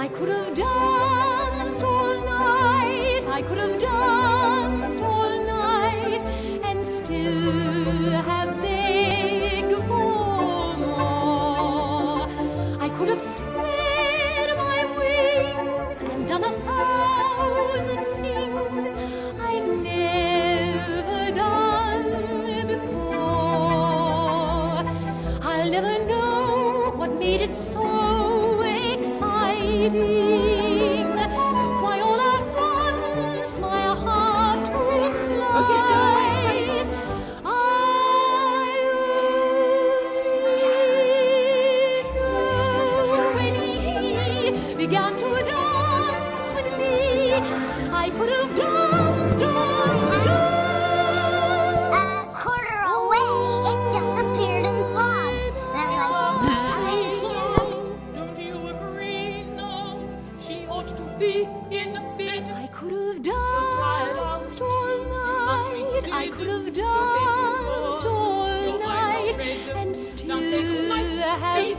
I could have danced all night, I could have danced all night, and still have begged for more. I could have spread my wings and done a thousand things I've never done before. I'll never know what made it so city.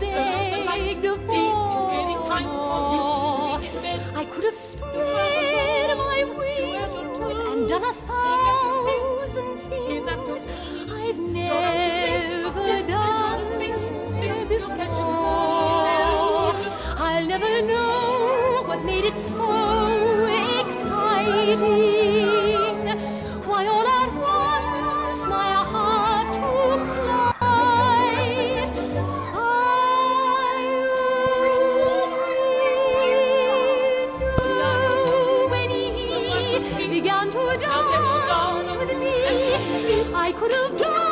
begged for. I could have spread my wings and done a thousand things I've never done before. I'll never know what made it so exciting. I could have done.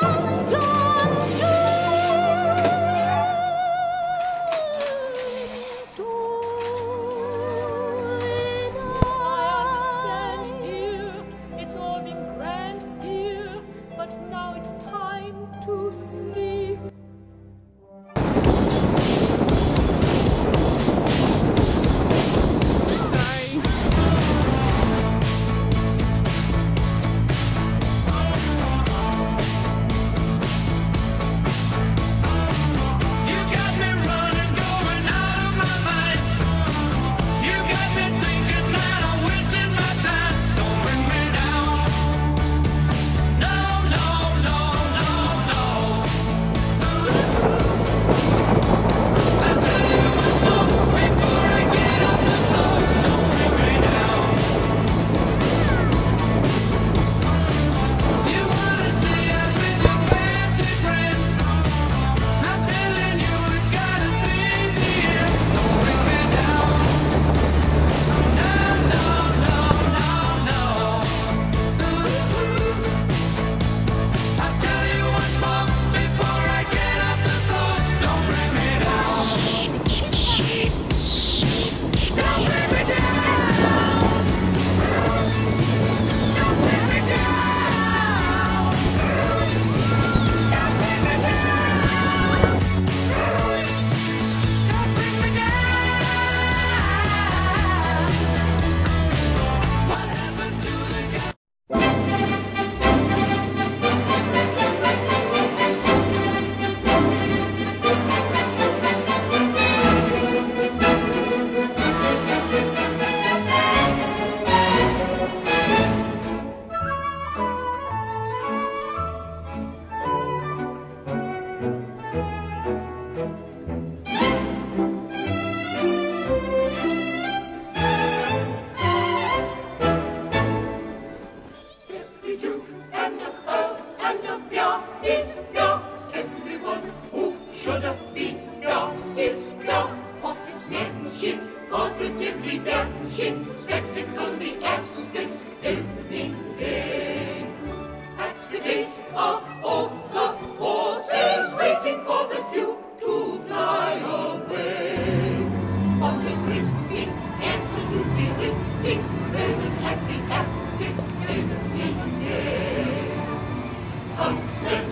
uns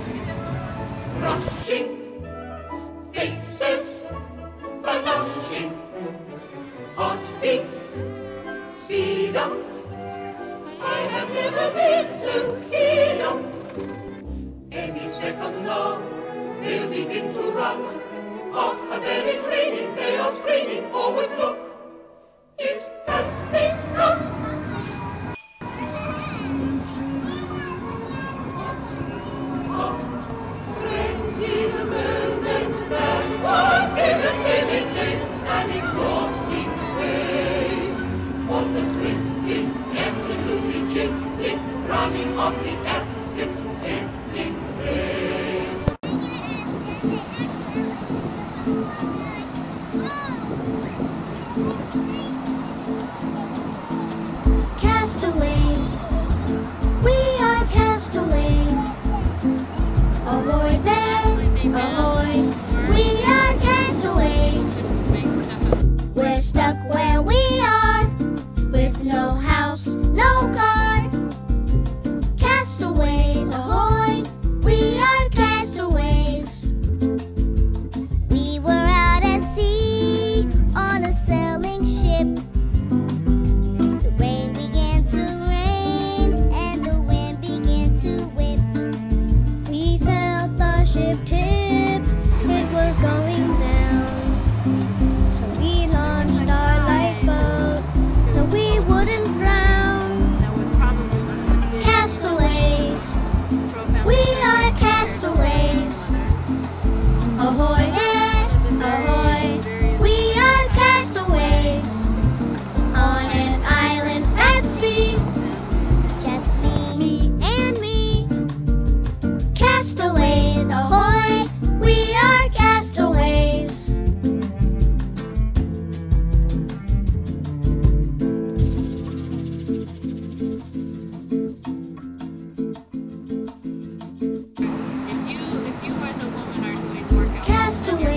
Castaways,